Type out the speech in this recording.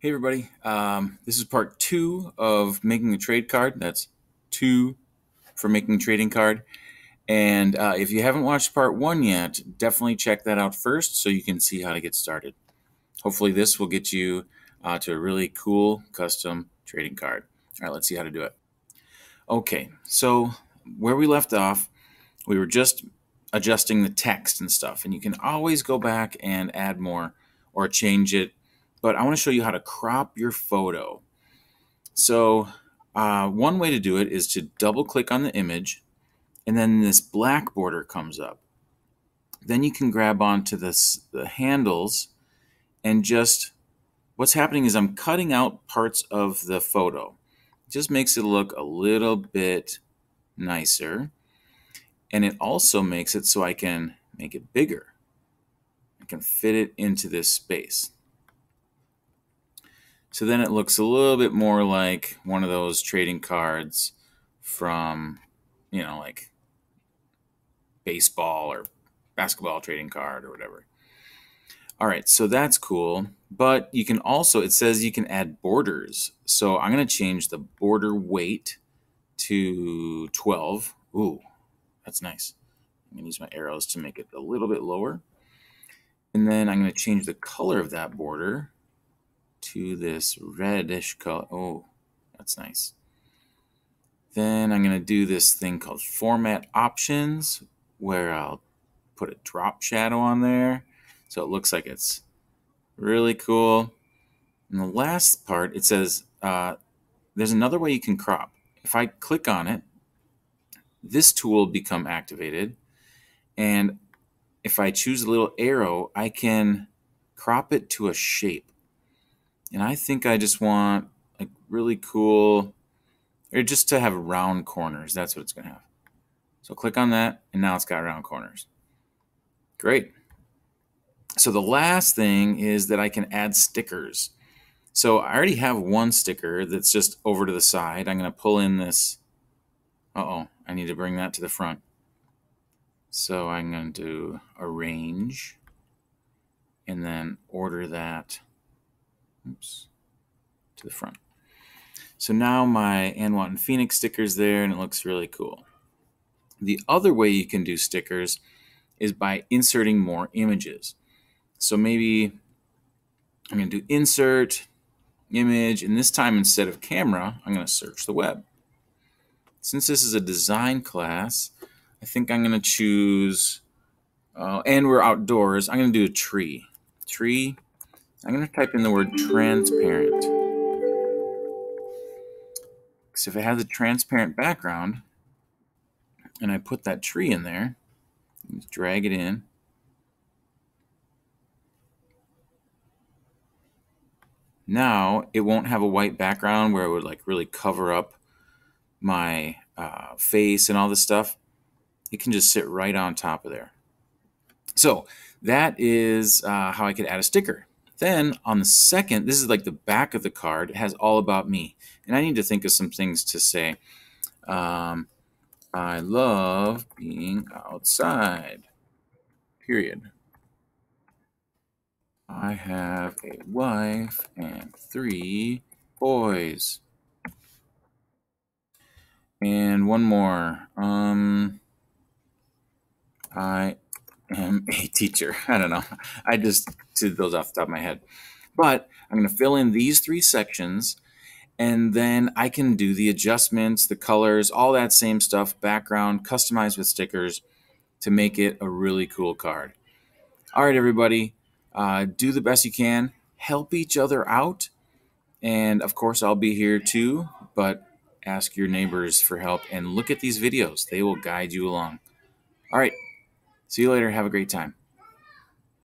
Hey everybody, um, this is part two of making a trade card. That's two for making a trading card. And uh, if you haven't watched part one yet, definitely check that out first so you can see how to get started. Hopefully this will get you uh, to a really cool custom trading card. All right, let's see how to do it. Okay, so where we left off, we were just adjusting the text and stuff. And you can always go back and add more or change it but I want to show you how to crop your photo. So uh, one way to do it is to double click on the image and then this black border comes up. Then you can grab onto this, the handles and just, what's happening is I'm cutting out parts of the photo. It just makes it look a little bit nicer. And it also makes it so I can make it bigger. I can fit it into this space. So then it looks a little bit more like one of those trading cards from, you know, like baseball or basketball trading card or whatever. All right, so that's cool. But you can also, it says you can add borders. So I'm going to change the border weight to 12. Ooh, that's nice. I'm going to use my arrows to make it a little bit lower. And then I'm going to change the color of that border to this reddish color. Oh, that's nice. Then I'm going to do this thing called format options where I'll put a drop shadow on there so it looks like it's really cool. And the last part, it says uh, there's another way you can crop. If I click on it, this tool will become activated. And if I choose a little arrow, I can crop it to a shape. And I think I just want like really cool, or just to have round corners. That's what it's going to have. So click on that, and now it's got round corners. Great. So the last thing is that I can add stickers. So I already have one sticker that's just over to the side. I'm going to pull in this. Uh-oh, I need to bring that to the front. So I'm going to do arrange and then order that oops, to the front. So now my Anwat Phoenix sticker is there and it looks really cool. The other way you can do stickers is by inserting more images. So maybe I'm going to do insert, image, and this time instead of camera, I'm going to search the web. Since this is a design class, I think I'm going to choose, uh, and we're outdoors, I'm going to do a tree. Tree, I'm going to type in the word transparent. Because if it has a transparent background, and I put that tree in there, drag it in, now it won't have a white background where it would like really cover up my uh, face and all this stuff. It can just sit right on top of there. So that is uh, how I could add a sticker. Then on the second, this is like the back of the card, it has all about me. And I need to think of some things to say. Um, I love being outside, period. I have a wife and three boys. And one more. Um, I am a teacher. I don't know. I just did those off the top of my head. But I'm going to fill in these three sections and then I can do the adjustments, the colors, all that same stuff, background, customized with stickers to make it a really cool card. All right, everybody, uh, do the best you can. Help each other out. And of course, I'll be here too, but ask your neighbors for help and look at these videos. They will guide you along. All right. See you later. Have a great time.